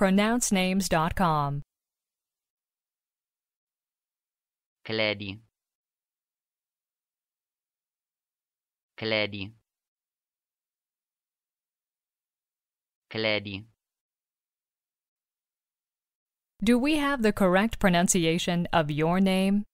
pronouncenames.com. Clady Clady Clady Do we have the correct pronunciation of your name?